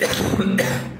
¡Exclugo en!